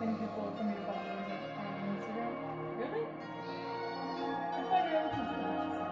many people for me to follow on Instagram. Really? I thought you're able to do that.